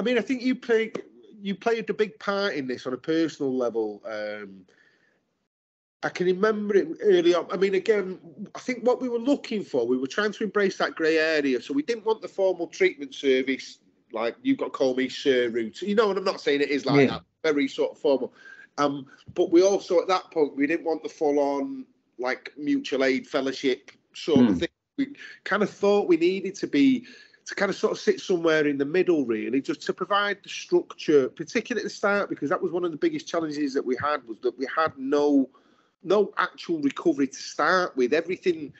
I mean, I think you played you played a big part in this on a personal level. Um, I can remember it early on. I mean, again, I think what we were looking for, we were trying to embrace that grey area. So we didn't want the formal treatment service, like you've got to call me Sir route. You know, and I'm not saying it is like yeah. that, very sort of formal. Um, but we also, at that point, we didn't want the full on, like, mutual aid fellowship sort mm. of hmm. thing. We kind of thought we needed to be to kind of sort of sit somewhere in the middle, really, just to provide the structure, particularly at the start, because that was one of the biggest challenges that we had was that we had no no actual recovery to start with. Everything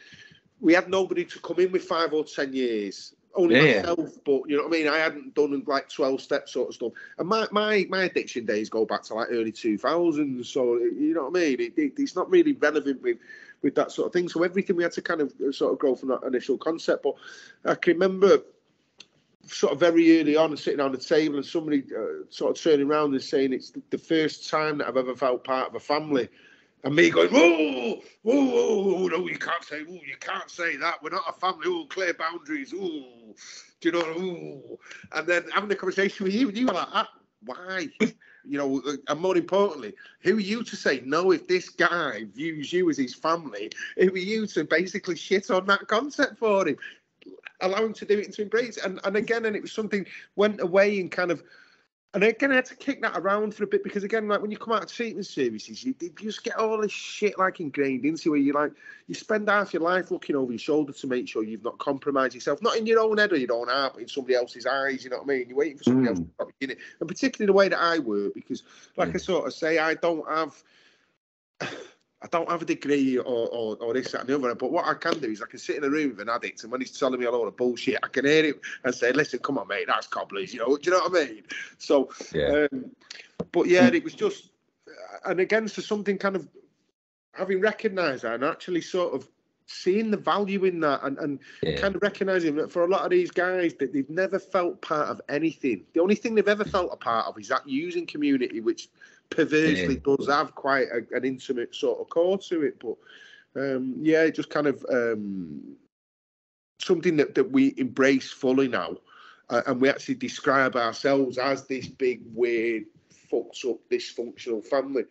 we had nobody to come in with five or ten years. Only yeah, myself, yeah. but you know what I mean. I hadn't done like twelve step sort of stuff. And my my my addiction days go back to like early two thousands. So you know what I mean. It, it, it's not really relevant with with that sort of thing. So everything we had to kind of uh, sort of grow from that initial concept. But I can remember sort of very early on and sitting on the table and somebody uh, sort of turning around and saying it's the first time that I've ever felt part of a family. And me going, whoa, whoa, whoa, no, you can't say, oh, you can't say that. We're not a family. Oh, clear boundaries. Oh, do you know? Oh, and then having a conversation with you, and you were like, ah, why? you know, and more importantly, who are you to say no if this guy views you as his family? Who are you to basically shit on that concept for him? Allow him to do it and to embrace it. And, and again, and it was something went away and kind of and again, I had to kick that around for a bit because again, like when you come out of treatment services, you, you just get all this shit like ingrained into where you like you spend half your life looking over your shoulder to make sure you've not compromised yourself, not in your own head or your own heart, but in somebody else's eyes. You know what I mean? You're waiting for somebody mm. else to stop in it, and particularly the way that I work because, like mm. I sort of say, I don't have. Don't have a degree or, or, or, this, that, and the other. But what I can do is I can sit in a room with an addict, and when he's telling me a lot of bullshit, I can hear him and say, "Listen, come on, mate, that's cobblers." You know, do you know what I mean? So, yeah. Um, but yeah, it was just, and again, for something kind of having recognised that and actually sort of seeing the value in that and, and yeah. kind of recognizing that for a lot of these guys that they've never felt part of anything the only thing they've ever felt a part of is that using community which perversely yeah. does have quite a, an intimate sort of core to it. But um, yeah, just kind of um, something that, that we embrace fully now. Uh, and we actually describe ourselves as this big, weird, fucked up, dysfunctional family.